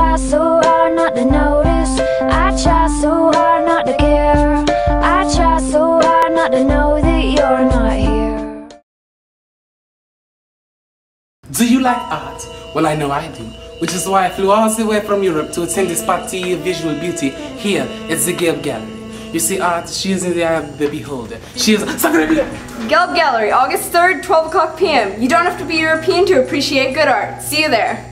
try so hard not to notice I try so hard not to care I try so hard not to know that you're not here Do you like art? Well, I know I do which is why I flew all the way from Europe to attend this party of visual beauty here at the Gelb Gallery. You see, art, she is in the eye of the beholder. She is... Gelb Gallery, August 3rd, 12 o'clock p.m. You don't have to be European to appreciate good art. See you there.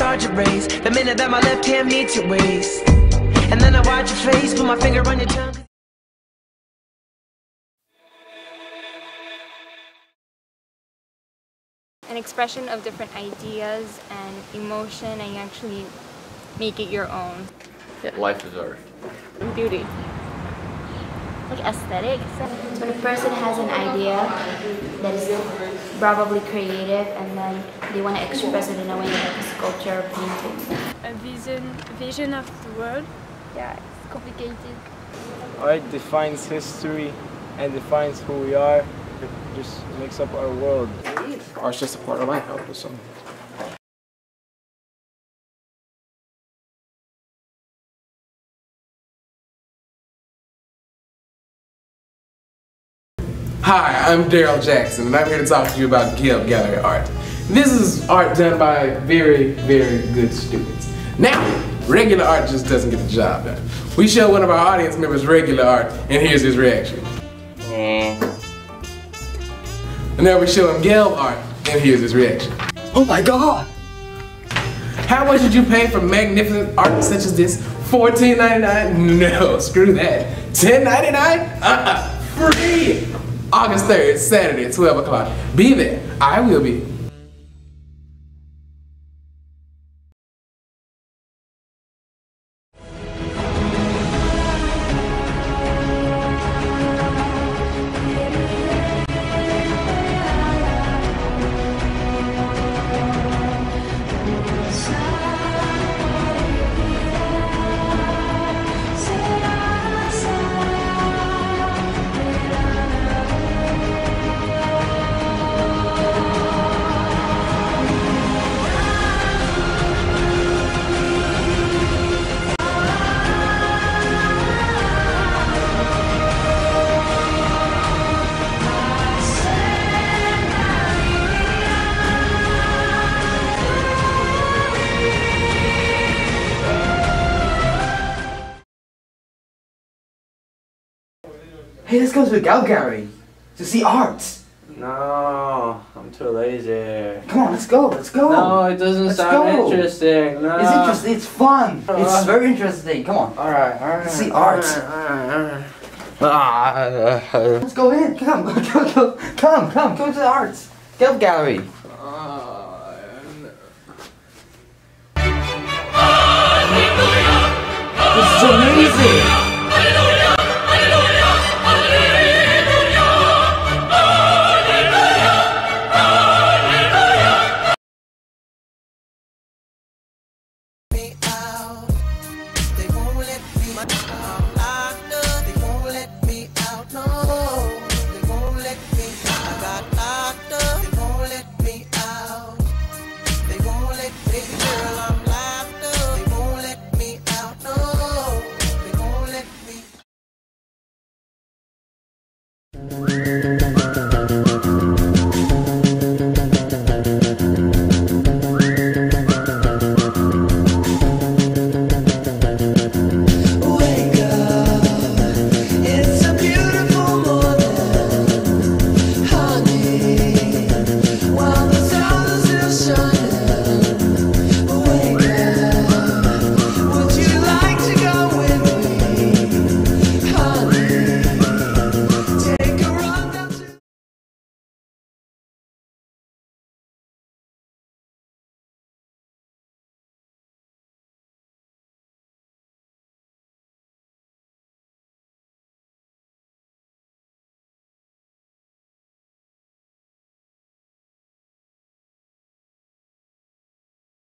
Start to raise The minute that my left hand meets your waist And then I watch your face Put my finger on your tongue An expression of different ideas and emotion and you actually make it your own. Yeah, life is art. Beauty like aesthetics. When a person has an idea that is probably creative and then they want to express it in a way like a sculpture or painting. A vision, vision of the world. Yeah, it's complicated. Art defines history and defines who we are. It just makes up our world. Art's just a part of life, I would assume. Hi, I'm Daryl Jackson, and I'm here to talk to you about Gelb Gallery Art. This is art done by very, very good students. Now, regular art just doesn't get the job done. We show one of our audience members regular art, and here's his reaction. And now we show him Gelb art, and here's his reaction. Oh my god! How much did you pay for magnificent art such as this? $14.99? No, screw that. $10.99? Uh-uh, free! August 3rd, Saturday 12 o'clock. Be there. I will be. Hey, let's go to the Gelb Gallery to see art. No, I'm too lazy. Come on, let's go, let's go. No, it doesn't let's sound go. interesting. No. It's interesting, it's fun. Uh, it's very interesting. Come on. Alright, alright. Let's see art. Alright, alright. Let's go in. Come, come, come, come, come, go to the art. Gelb Gallery. This is amazing.